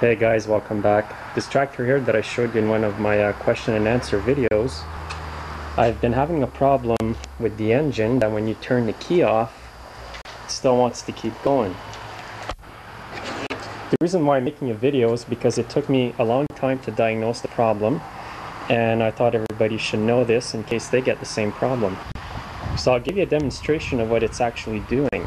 Hey guys, welcome back. This tractor here that I showed you in one of my uh, question and answer videos, I've been having a problem with the engine that when you turn the key off, it still wants to keep going. The reason why I'm making a video is because it took me a long time to diagnose the problem and I thought everybody should know this in case they get the same problem. So I'll give you a demonstration of what it's actually doing.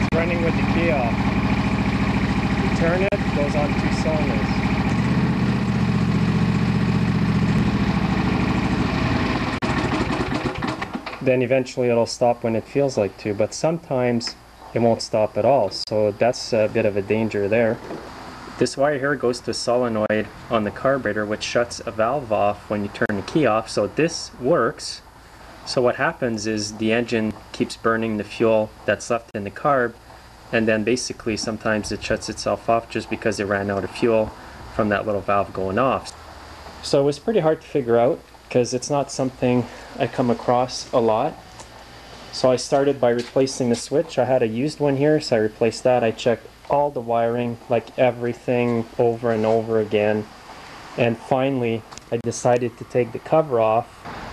It's running with the key off. You turn it, it goes on two cylinders. Then eventually it'll stop when it feels like to, but sometimes it won't stop at all. So that's a bit of a danger there. This wire here goes to a solenoid on the carburetor which shuts a valve off when you turn the key off. So this works. So what happens is the engine keeps burning the fuel that's left in the carb and then basically sometimes it shuts itself off just because it ran out of fuel from that little valve going off. So it was pretty hard to figure out because it's not something I come across a lot. So I started by replacing the switch. I had a used one here, so I replaced that. I checked all the wiring, like everything over and over again. And finally, I decided to take the cover off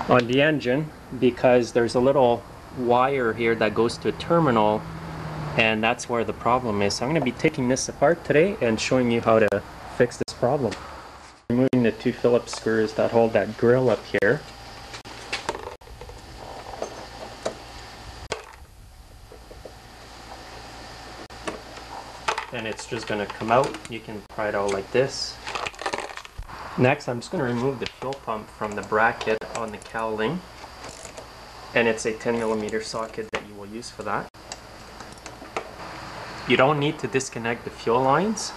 on the engine because there's a little wire here that goes to a terminal and that's where the problem is. So I'm going to be taking this apart today and showing you how to fix this problem. Removing the two Phillips screws that hold that grill up here. It's just going to come out. You can pry it out like this. Next, I'm just going to remove the fuel pump from the bracket on the cowling. And it's a 10 millimeter socket that you will use for that. You don't need to disconnect the fuel lines.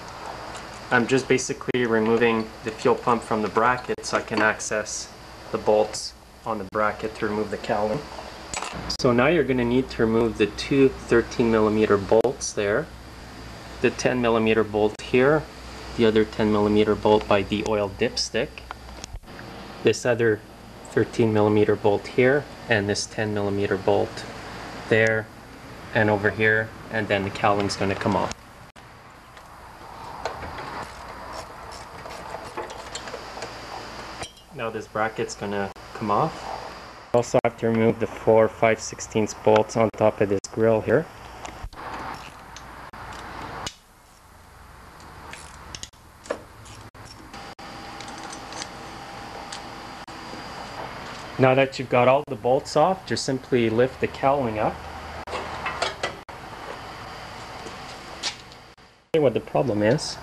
I'm just basically removing the fuel pump from the bracket so I can access the bolts on the bracket to remove the cowling. So now you're going to need to remove the two 13 millimeter bolts there. The 10 millimeter bolt here, the other 10 millimeter bolt by the oil dipstick. This other 13 millimeter bolt here and this 10 millimeter bolt there and over here and then the cowling's going to come off. Now this bracket's going to come off. Also have to remove the four 5 16 bolts on top of this grill here. Now that you've got all the bolts off, just simply lift the cowling up what the problem is.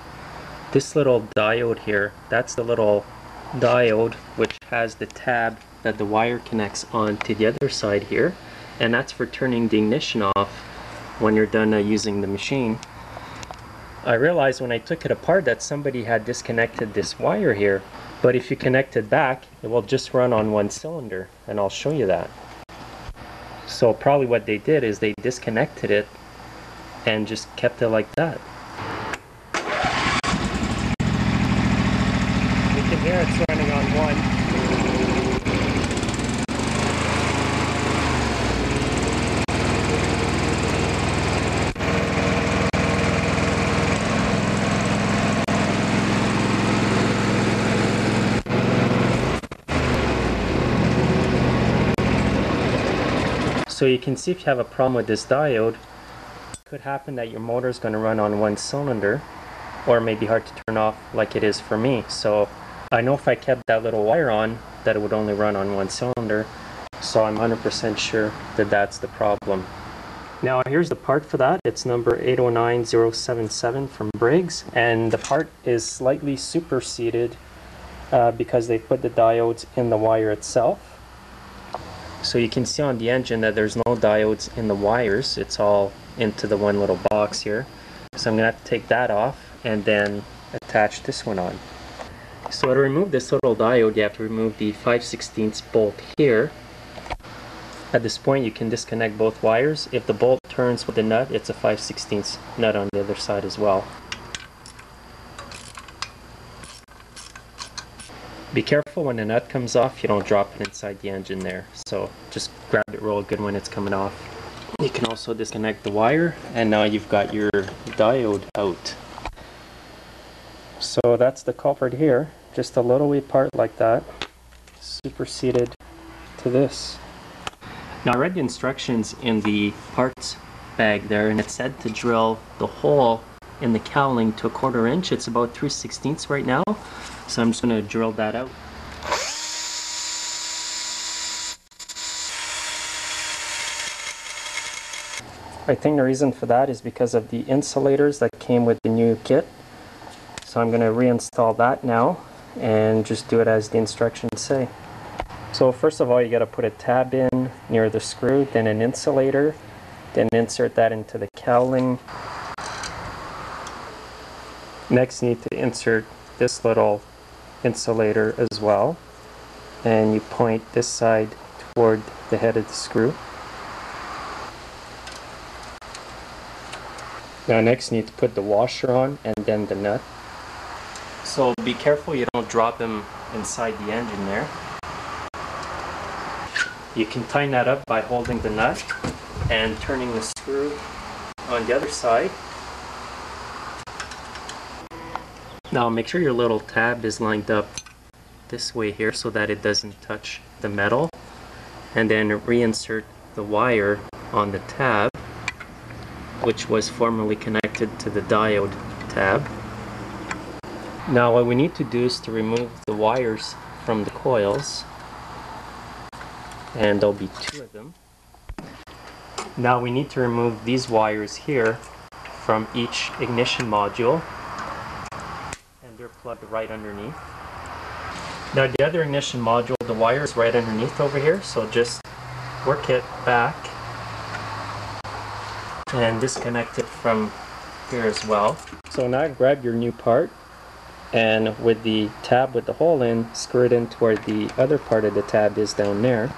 This little diode here, that's the little diode which has the tab that the wire connects on to the other side here and that's for turning the ignition off when you're done uh, using the machine. I realized when I took it apart that somebody had disconnected this wire here but if you connect it back it will just run on one cylinder and I'll show you that. So probably what they did is they disconnected it and just kept it like that. can hear it's running on one. So you can see if you have a problem with this diode, it could happen that your motor is going to run on one cylinder or it may be hard to turn off like it is for me. So I know if I kept that little wire on that it would only run on one cylinder so I'm 100% sure that that's the problem. Now here's the part for that. It's number 809077 from Briggs and the part is slightly superseded uh, because they put the diodes in the wire itself. So you can see on the engine that there's no diodes in the wires. It's all into the one little box here. So I'm going to have to take that off and then attach this one on. So to remove this little diode, you have to remove the 5 16 bolt here. At this point, you can disconnect both wires. If the bolt turns with the nut, it's a 5 16 nut on the other side as well. Be careful when the nut comes off, you don't drop it inside the engine there. So just grab it real good when it's coming off. You can also disconnect the wire and now you've got your diode out. So that's the culprit here, just a little wee part like that, superseded to this. Now I read the instructions in the parts bag there and it said to drill the hole in the cowling to a quarter inch. It's about 3 sixteenths right now. So I'm just going to drill that out. I think the reason for that is because of the insulators that came with the new kit. So I'm going to reinstall that now and just do it as the instructions say. So first of all you got to put a tab in near the screw, then an insulator, then insert that into the cowling. Next you need to insert this little insulator as well and you point this side toward the head of the screw. Now next you need to put the washer on and then the nut. So be careful you don't drop them inside the engine there. You can tighten that up by holding the nut and turning the screw on the other side Now make sure your little tab is lined up this way here so that it doesn't touch the metal and then reinsert the wire on the tab which was formerly connected to the diode tab. Now what we need to do is to remove the wires from the coils and there'll be two of them. Now we need to remove these wires here from each ignition module plugged right underneath. Now the other ignition module, the wire is right underneath over here, so just work it back and disconnect it from here as well. So now grab your new part and with the tab with the hole in, screw it in to where the other part of the tab is down there.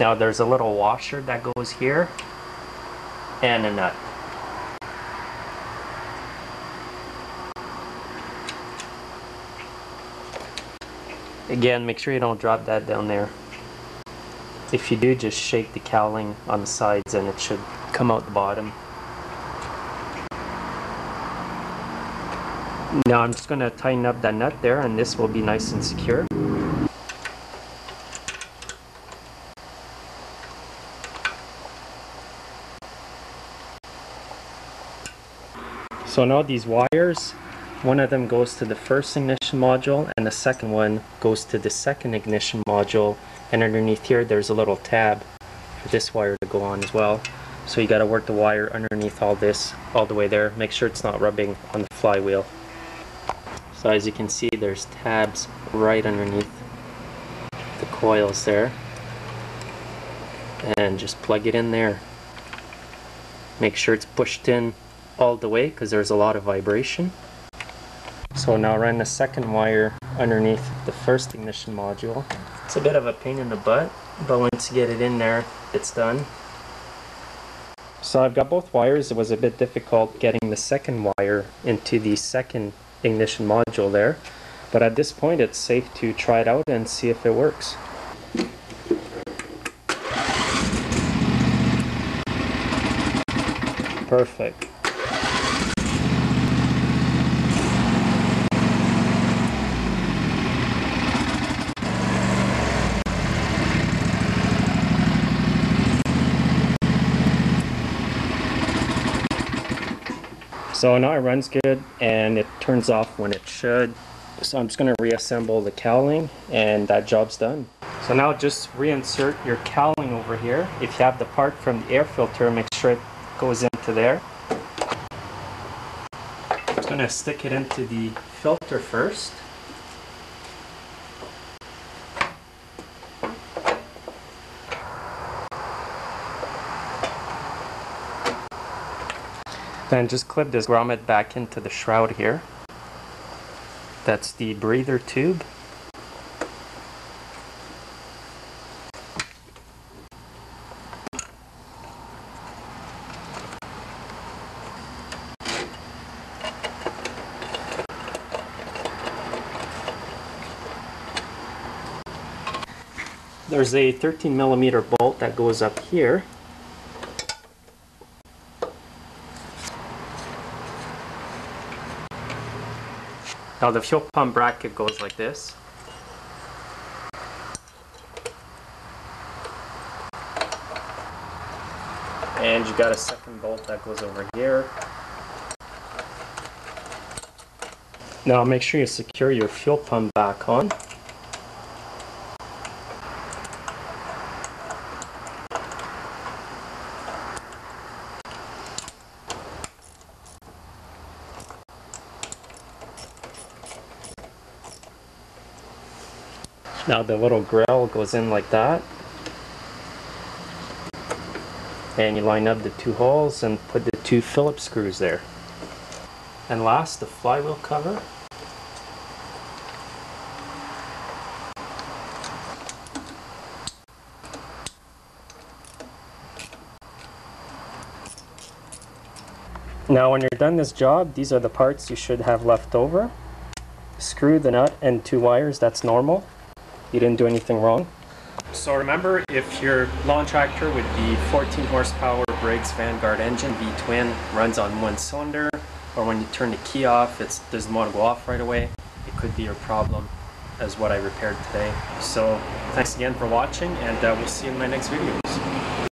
Now there's a little washer that goes here and a nut. Again, make sure you don't drop that down there. If you do, just shake the cowling on the sides and it should come out the bottom. Now I'm just going to tighten up that nut there and this will be nice and secure. So now these wires one of them goes to the first ignition module and the second one goes to the second ignition module and underneath here there's a little tab for this wire to go on as well. So you got to work the wire underneath all this all the way there. Make sure it's not rubbing on the flywheel. So as you can see there's tabs right underneath the coils there. And just plug it in there. Make sure it's pushed in all the way because there's a lot of vibration. So now run the second wire underneath the first ignition module. It's a bit of a pain in the butt, but once you get it in there, it's done. So I've got both wires. It was a bit difficult getting the second wire into the second ignition module there. But at this point, it's safe to try it out and see if it works. Perfect. So now it runs good and it turns off when it should. So I'm just going to reassemble the cowling and that job's done. So now just reinsert your cowling over here. If you have the part from the air filter, make sure it goes into there. I'm just going to stick it into the filter first. And just clip this grommet back into the shroud here. That's the breather tube. There's a 13 millimeter bolt that goes up here. Now the fuel pump bracket goes like this. And you got a second bolt that goes over here. Now make sure you secure your fuel pump back on. Now the little grill goes in like that. And you line up the two holes and put the two Phillips screws there. And last, the flywheel cover. Now when you're done this job, these are the parts you should have left over. Screw the nut and two wires, that's normal you didn't do anything wrong. So remember, if your lawn tractor with the 14 horsepower Briggs Vanguard engine V-twin runs on one cylinder, or when you turn the key off, it doesn't want to go off right away, it could be your problem as what I repaired today. So thanks again for watching, and uh, we'll see you in my next videos.